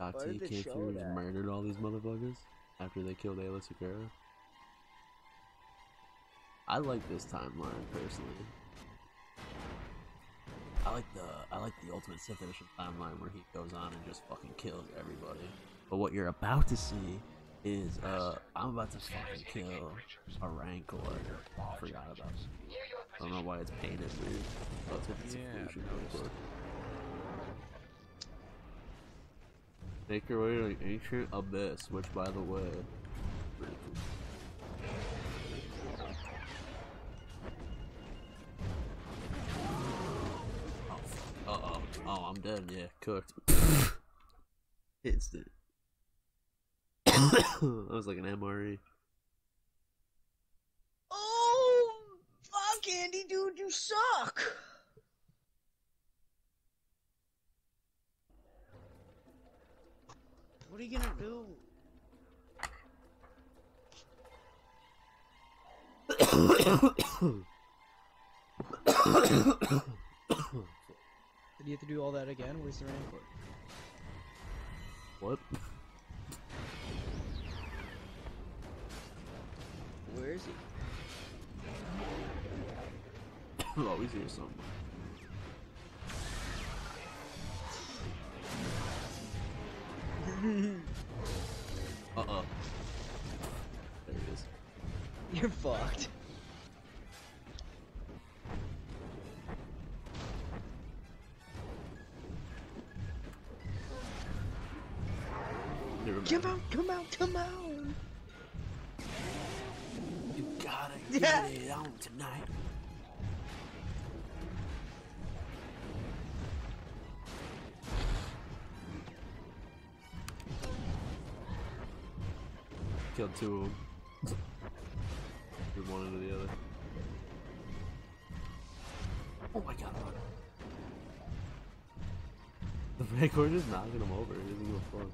Doc Why T did they came through and that? murdered all these motherfuckers after they killed Aayla Secura. I like this timeline personally. I like the I like the Ultimate Sith Edition timeline where he goes on and just fucking kills everybody. But what you're about to see is uh I'm about to fucking kill a Rancor. I forgot about it. I don't know why it's painted weird. Oh, it's a Yeah, I've solution noticed. real quick. Make your way to the ancient abyss, which by the way, really cool. Oh. Uh-oh. Oh, I'm dead. Yeah, cooked. Instant. that was like an. MRE. Oh, fuck, Andy, dude, you suck. What are you gonna do? Did you have to do all that again? Where's the Rancor? what? Where is he? oh, he's here somewhere. Uh-oh. There he is. You're fucked. Never. Come out, come out, come out! You gotta Yeah. get it on tonight. Killed two of them. Did one into the other. Oh my god. The Rancor is knocking him over. He doesn't give a fuck.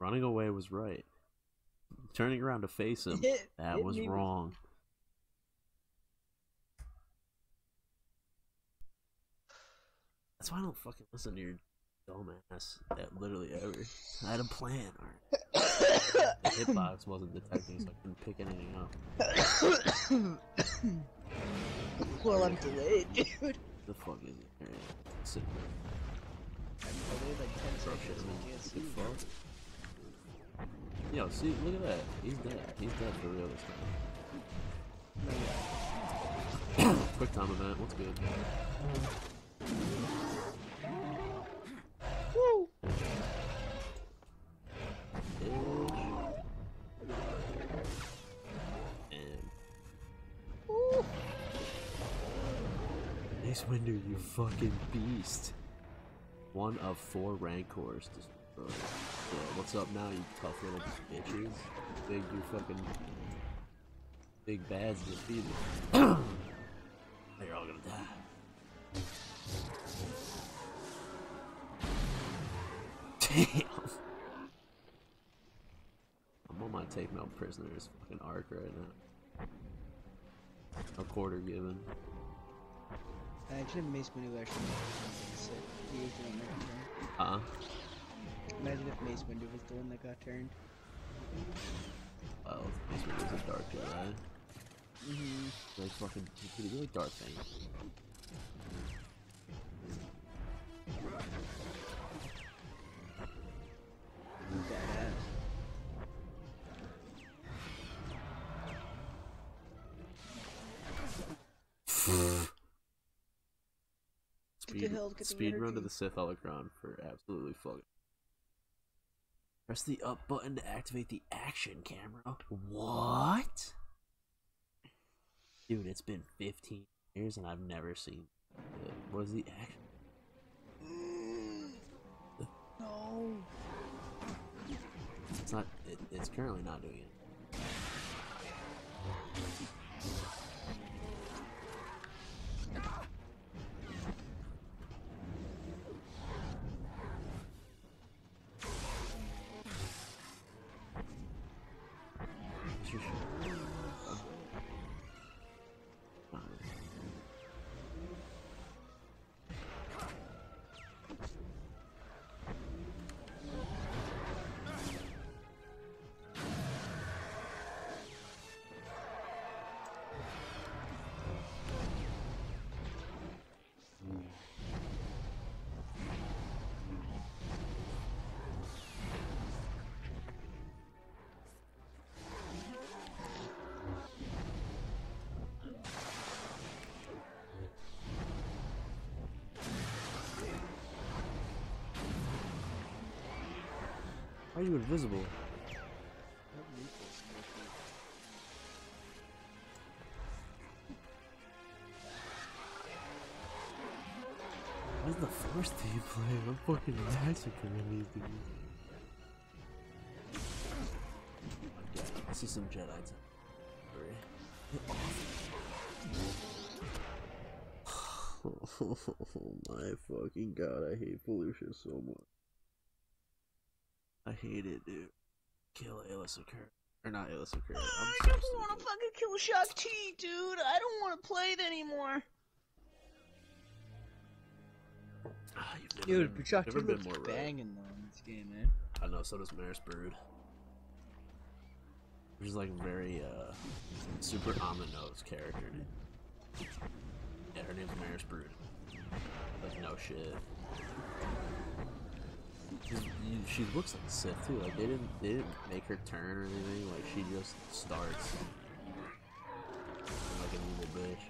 Running away was right. Turning around to face him, Hit- that hit was me wrong. That's why I don't fucking listen to your dumb ass at literally ever. I had a plan, alright. The hitbox wasn't detecting, so I couldn't pick anything up. well, I'm delayed, dude. The fuck is it? Alright, sit there. I'm delayed like 10 seconds in and there. can't see. Yo, see, look at that. He's dead. He's dead for real this time. Quick time event. What's good? Woo. Woo. Windu, you fucking beast. One of four Rancors destroyed. What's up now, you tough little bitches? Big, you fucking. Big bads defeated. They're all gonna die. Damn. I'm on my take no prisoners fucking arc right now. A quarter given. Imagine if Mace Windu actually did something sick. He Imagine if Mace Windu was the one that got turned. Oh, this one is a dark Jedi. Mm-hmm. Like fucking, he could be like Darth Speed, hell, get the speed run to the Sith Holocron for absolutely fucking. Press the up button to activate the action camera. What? Dude, it's been 15 years and I've never seen. it. What is the action? No. It's not. It, it's currently not doing it. Why are you invisible? What's the do you play? I'm fucking massacring these dudes. I see some Jedi. Oh my fucking god, I hate Felucia so much. I hate it, dude. Kill Alyssa Kerr. Or not Alyssa Kerr. I'm I so just want to stupid. fucking kill Shaak Ti, dude. I don't want to play it anymore. Ah, Dude, been- Bachak never 2 been looks more right. banging though in this game, man. I know, so does Maris Brood. Which is like very uh super ominous character. Yeah, her name's Maris Brood. Like no shit. You- She looks like Sith too. Like they didn't they didn't make her turn or anything. Like she just starts like an evil bitch.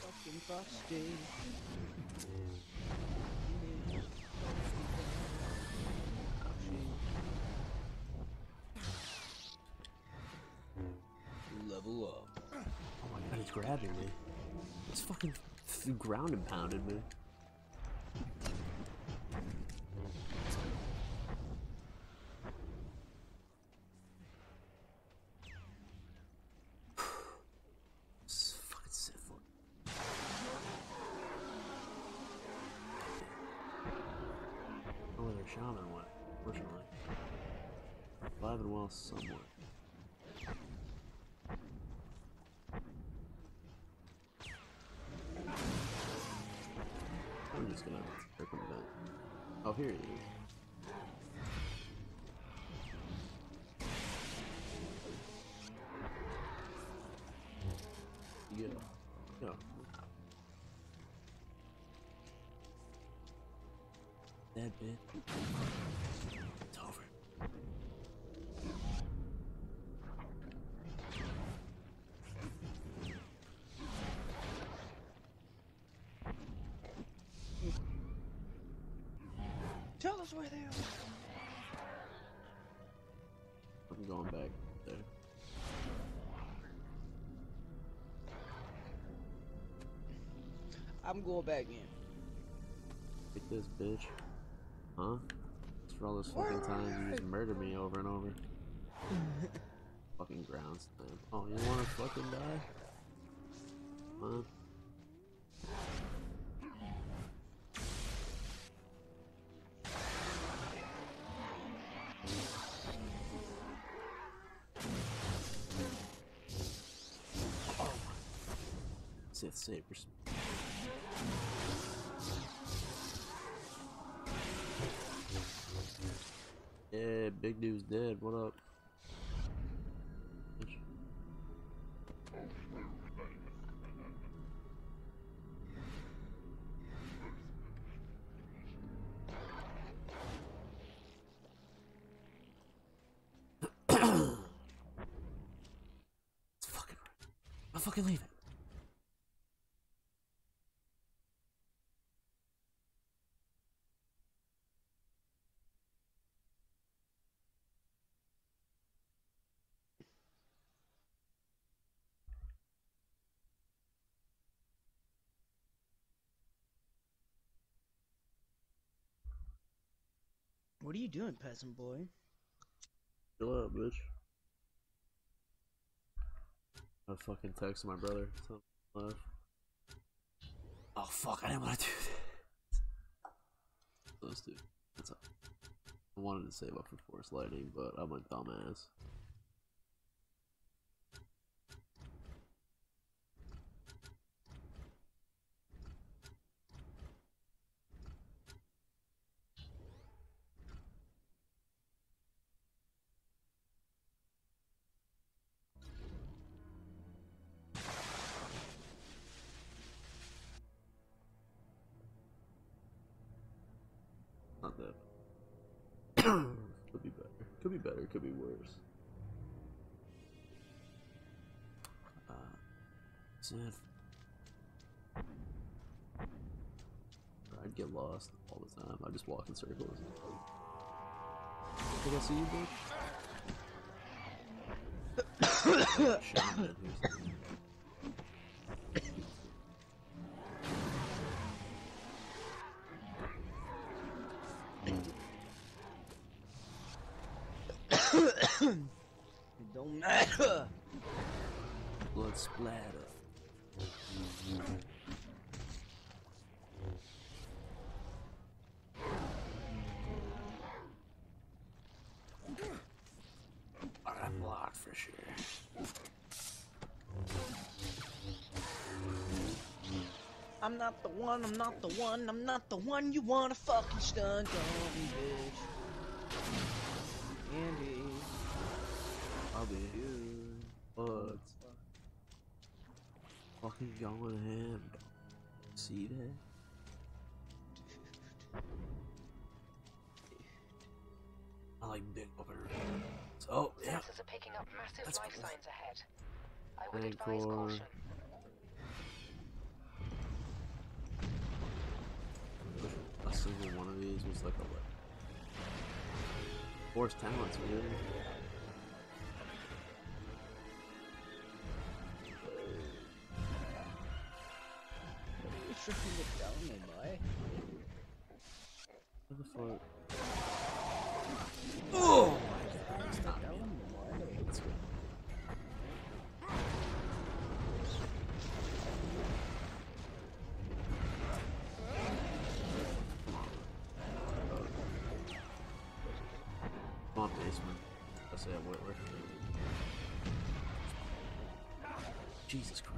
Fucking frosty. Level up. Oh my god, he's grabbing me. It's fucking ground and pounded me. Oh, shaman went, fortunately. Alive and well somewhat. Oh, here he is. Yeah. Yeah. That. It's over. Tell us where they are. I'm going back there. I'm going back in. Take this, bitch. Huh? It's for all those fucking times you just murder me over and over. fucking ground slam. Oh, you wanna fucking die? Huh? Sith sabers. Yeah, big dude's dead. What up? I'll fucking leave it. What are you doing, peasant boy? Chill out, bitch. I fucking texted my brother. Oh fuck! I didn't want to do that. Let's do. What's up? I wanted to save up for Force Lightning, but I'm a dumbass. Could be better. Could be better. Could be worse. Uh. I'd get lost all the time. I just walk in circles. Think I see you, bitch? Shit, I'm dead here. It don't matter. Blood splatter. I'm blocked for sure. I'm not the one, I'm not the one, I'm not the one you wanna fucking stunt on me, bitch. Andy. I'll be here. But fucking going ham. See that? I like big open. Oh yeah. Sensors are picking up massive That's life cool. signs ahead. I would advise caution. A single one of these was like a what? Force talents, really. Sure you down on me. What the fuck? Oh my god, basement. I say I'm Jesus Christ.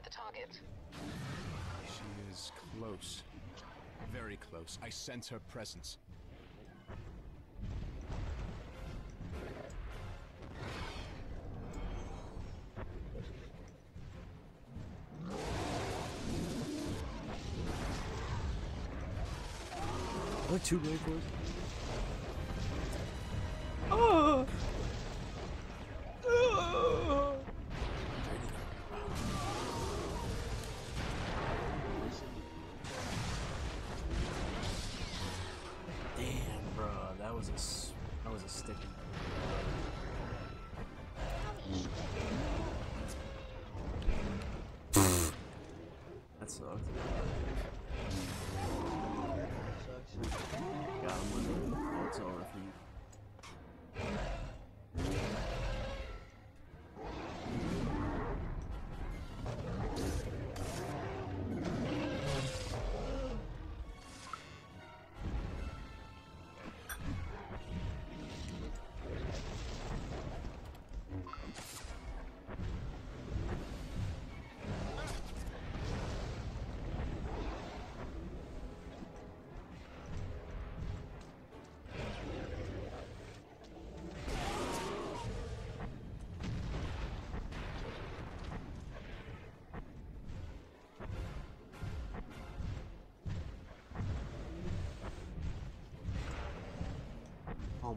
Any the target? She is close. Very close. I sense her presence. Like two Rancors?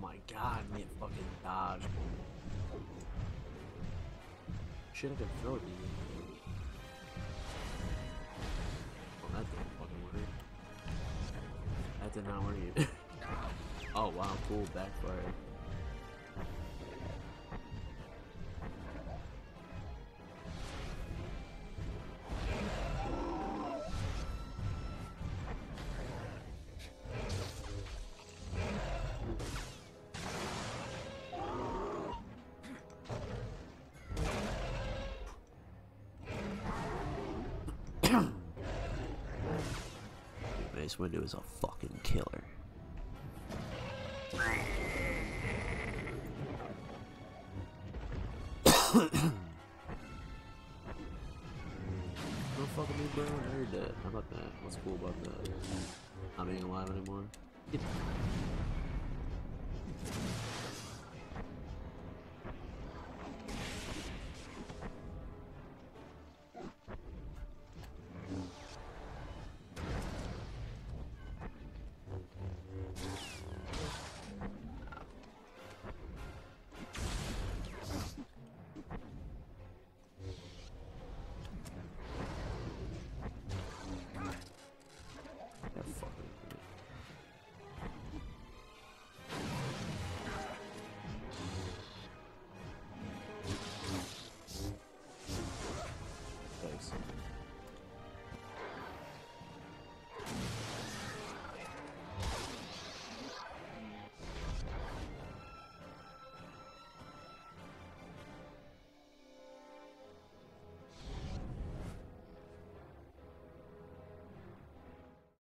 My god, me fucking dodge. Shit, I could throw it to you. Well, that didn't fucking work. That did not work either. oh wow, cool, backfire. Mace Windu is a fucking killer. No fucking me, bro. How about that? What's cool about that? Not being alive anymore.